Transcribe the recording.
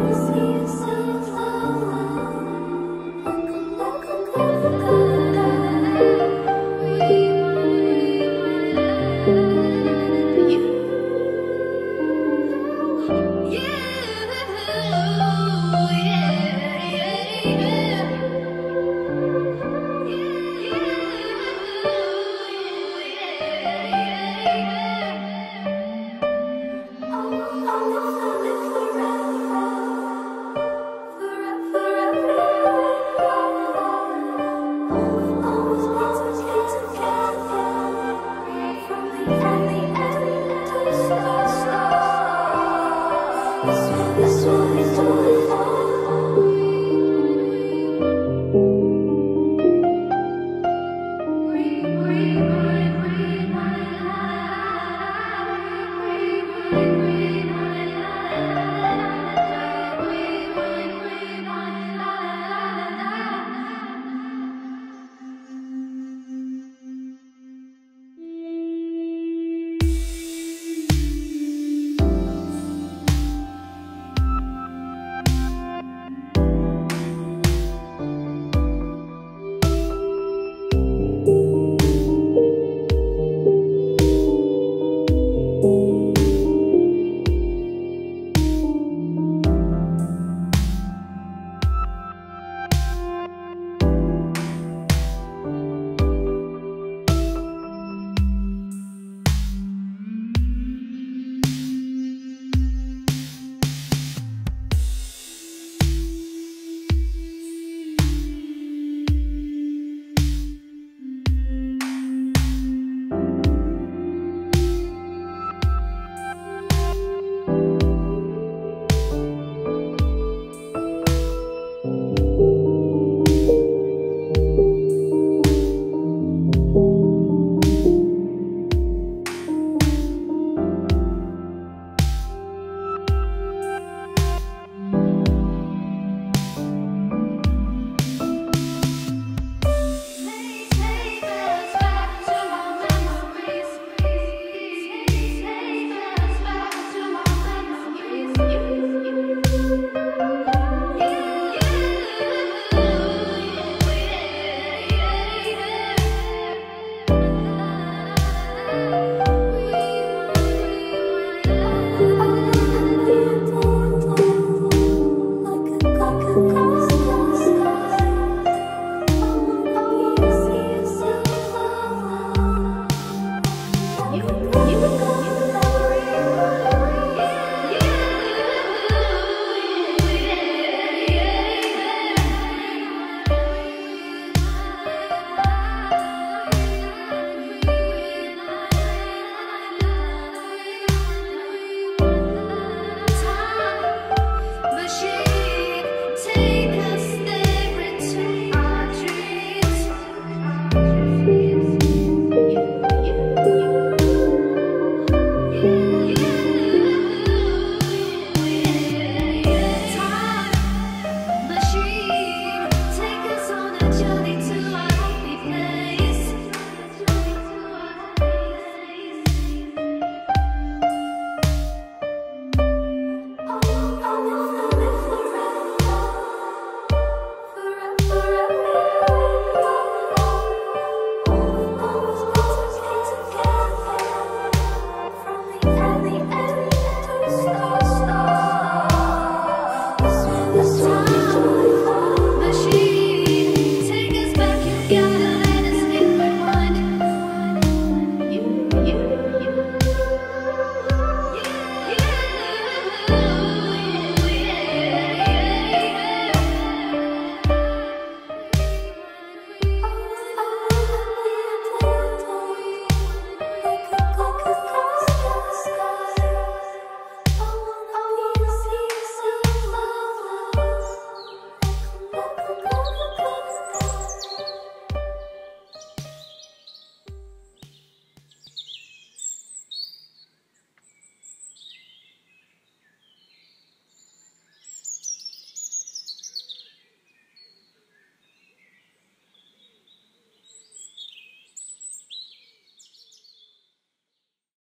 always